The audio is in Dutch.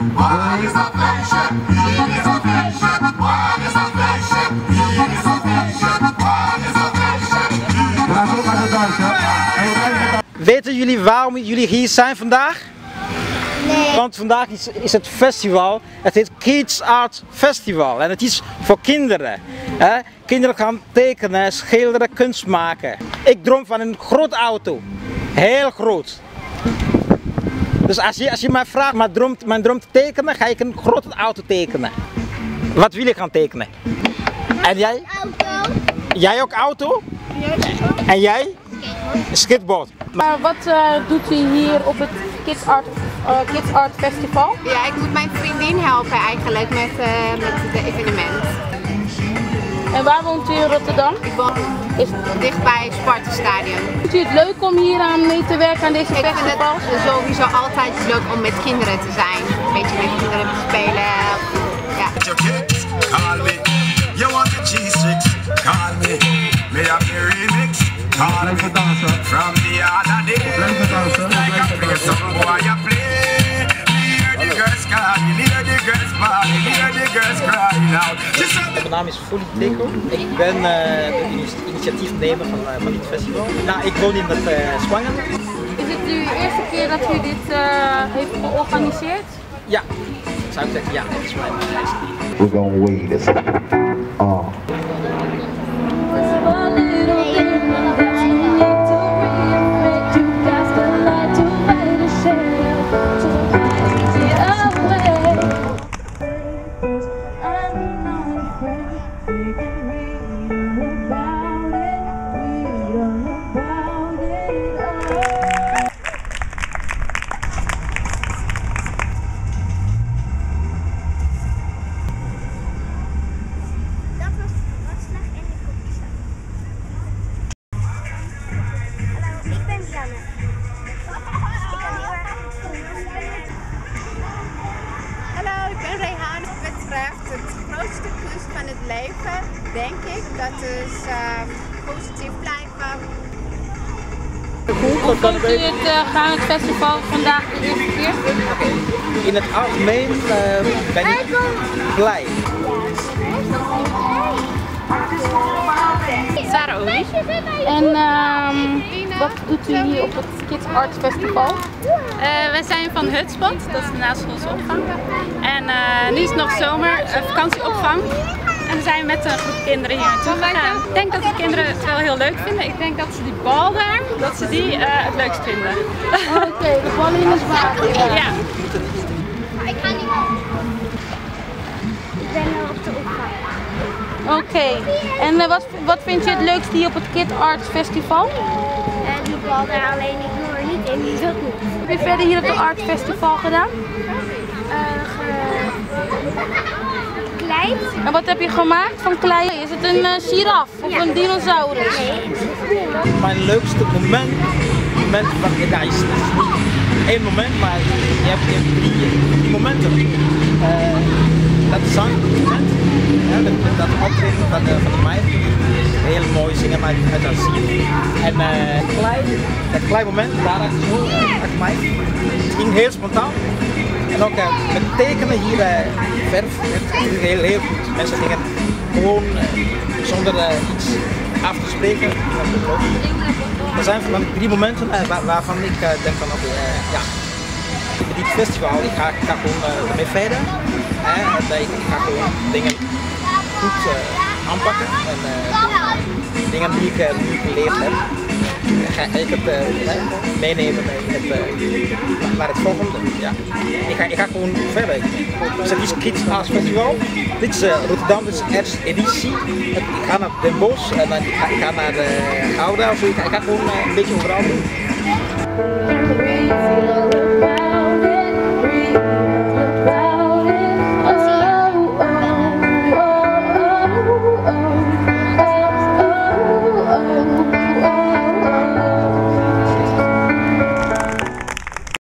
Waar is dat feestje? Hier is dat feestje. Waar is dat feestje? Hier is dat feestje. Waar is. Weten jullie waarom jullie hier zijn vandaag? Nee. Want vandaag is, is het festival, het heet Kids Art Festival en het is voor kinderen. Hè? Kinderen gaan tekenen, schilderen, kunst maken. Ik droom van een grote auto, heel groot. Dus als je, als je mij vraagt mijn droom, mijn droom te tekenen, ga ik een grote auto tekenen. Wat wil je gaan tekenen? En jij? Auto. Jij ook auto? En jij? Skateboard. Maar wat eh, doet u hier op het Kids Art, eh, Kids Art Festival? Ja, ik moet mijn vriendin helpen eigenlijk met, eh met het evenement. En waar woont u in Rotterdam? Ik woon Is, dichtbij Sparta-stadion. vindt u het leuk om hier aan mee te werken aan deze Ik vind het sowieso altijd leuk om met kinderen te zijn. Een beetje met kinderen te spelen. Ja. your kicks, call me. You want the G6, call me. Me have the remix, call me. From the other day, Blijven dansen. like a play some boy you play. Mijn naam is Fully Teco. Ik ben eh, de ini- initiatiefnemer van, eh, van dit festival. Nou, ik woon in het uh, Spangen. Is het uw eerste keer dat u dit eh, heeft georganiseerd? Ja, zou ik zeggen ja, dat is mijn eh, eerste keer. We're gonna wait a second. Oh. Grootste plus van het leven, denk ik, dat is ehm, positief blijven. Hoe vond u het uh, gaan het festival vandaag de eerste keer? In het algemeen eh, ben ik blij. Sarah Omi. En ehm, wat doet u hier op het Kids Art Festival? Eh, wij zijn van Hutspot, dat is de naschoolse opvang. En eh, nu is het nog zomer, eh, vakantieopvang. En we zijn met een groep kinderen hier naartoe gegaan. Ik denk dat de kinderen het wel heel leuk vinden. Ik denk dat ze die bal daar, dat ze die eh, het leukst vinden. Oké, de ballen in het water. ja. Ik ga niet. Ik ben op de opvang. Oké, en wat, wat vind je het leukst hier op het Kid Art Festival? En die bal daar alleen, ik doe er niet in, die niet. Wat heb je verder hier op het Art Festival gedaan? Gekleid? En wat heb je gemaakt van klei? Is het een uh, giraf of een dinosaurus? Mijn leukste moment, moment van, ja, is, één moment, maar je hebt, je hebt drie, drie momenten. Eh, dat zangmoment, hè, met, met dat optreden van de, van de meid, heel mooi zingen maar uit haar ziel. En eh klein, dat klein moment, daar achter uh, mij, het ging heel spontaan. En ook uh, met tekenen hier uh, verf, het heel, heel goed. Mensen gingen gewoon uh, zonder iets af te spreken. Er zijn van drie momenten waar, waarvan ik denk van oké, ja, dit festival, ik ga, ik ga gewoon ermee verder. Ik, ga gewoon dingen goed aanpakken en dingen die ik, die ik geleerd heb ga ik het uh, meenemen in het, uh, naar het volgende. Ja. Ik, ga, ik ga gewoon verder. Dus het is Kids Festival. Dit is uh, Rotterdam, dit is de eerste editie. Ik ga naar Den Bosch en dan ik ga, naar Gouda of. Ik ga, ik ga gewoon een beetje overal doen.